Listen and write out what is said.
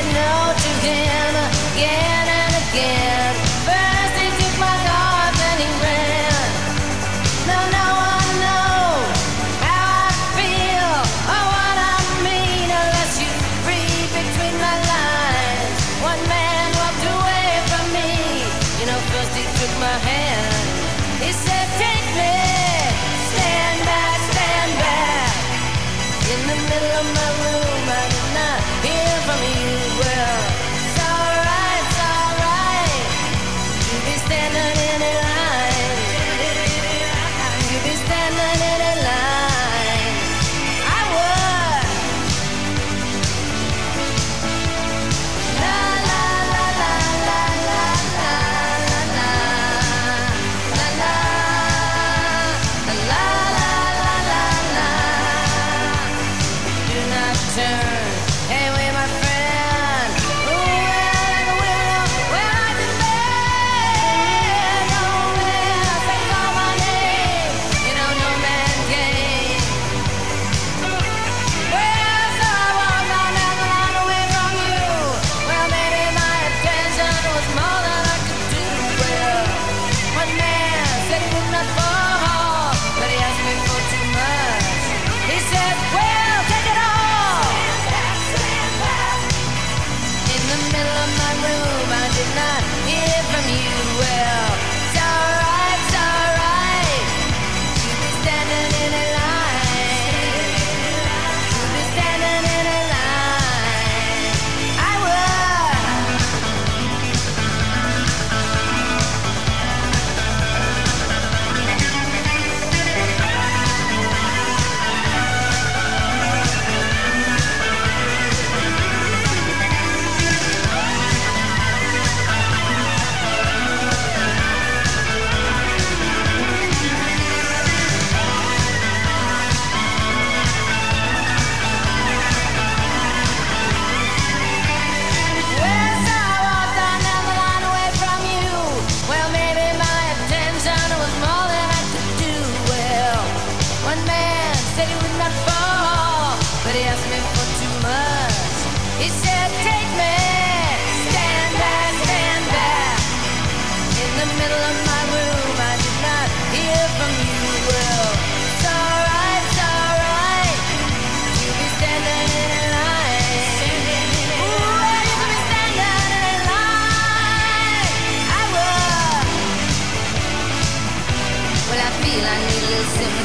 said no to him yeah.